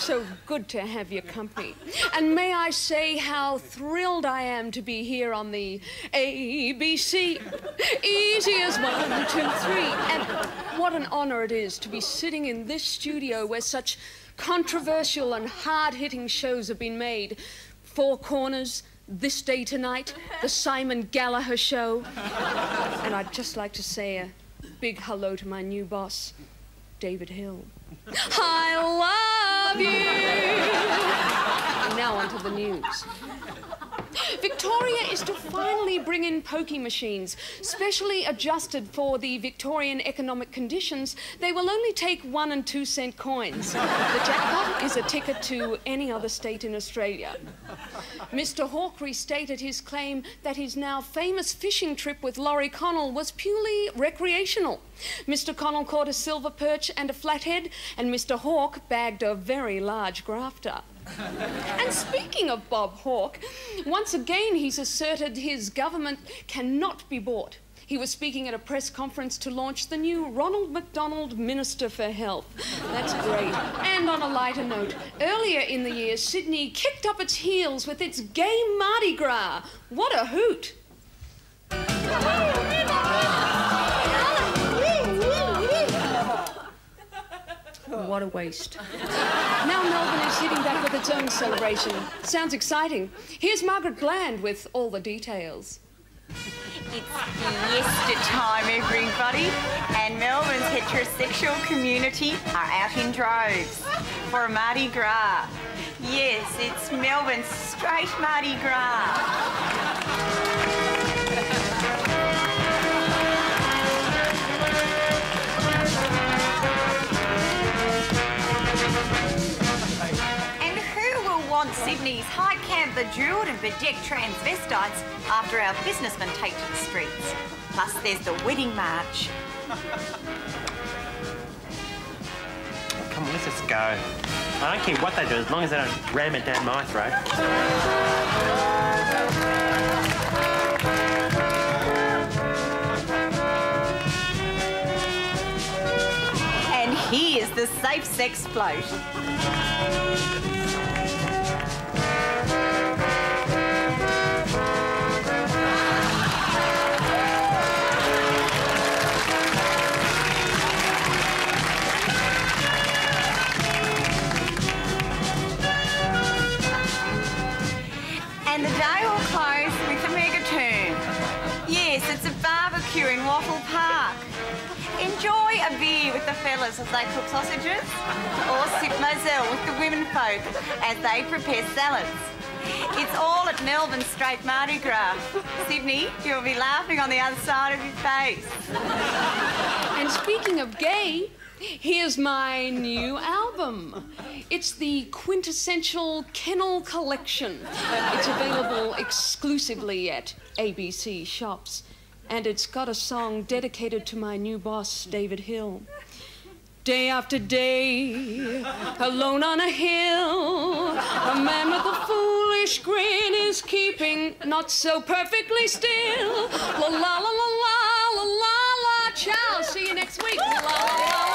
so good to have your company. And may I say how thrilled I am to be here on the ABC. Easy as one, two, three. And what an honor it is to be sitting in this studio where such controversial and hard hitting shows have been made. Four Corners, This Day Tonight, The Simon Gallagher Show. And I'd just like to say a big hello to my new boss, David Hill. I love you! now onto the news. Victoria is to finally bring in pokie machines. Specially adjusted for the Victorian economic conditions, they will only take one and two cent coins. The jackpot is a ticket to any other state in Australia. Mr. Hawke restated his claim that his now famous fishing trip with Laurie Connell was purely recreational. Mr. Connell caught a silver perch and a flathead, and Mr. Hawke bagged a very large grafter. and speaking of Bob Hawke, once again he's asserted his government cannot be bought. He was speaking at a press conference to launch the new Ronald McDonald Minister for Health. That's great. And on a lighter note, earlier in the year, Sydney kicked up its heels with its gay Mardi Gras. What a hoot! What a waste. now Melbourne is hitting back with its own celebration. Sounds exciting. Here's Margaret Bland with all the details. It's fiesta time, everybody, and Melbourne's heterosexual community are out in droves for a Mardi Gras. Yes, it's Melbourne's straight Mardi Gras. Sydney's high camp bejeweled and bedecked transvestites after our businessmen take to the streets. Plus, there's the wedding march. Come on, let's just go. I don't care what they do as long as they don't ram it down my throat. And here's the safe sex float. Enjoy a beer with the fellas as they cook sausages, or sip moselle with the women folk as they prepare salads. It's all at Melbourne Straight Mardi Gras. Sydney, you'll be laughing on the other side of your face. And speaking of gay, here's my new album. It's the quintessential Kennel Collection. It's available exclusively at ABC shops. And it's got a song dedicated to my new boss, David Hill. Day after day, alone on a hill, a man with a foolish grin is keeping not so perfectly still. La la la la la la la la. Ciao. See you next week. La la la.